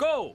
Go!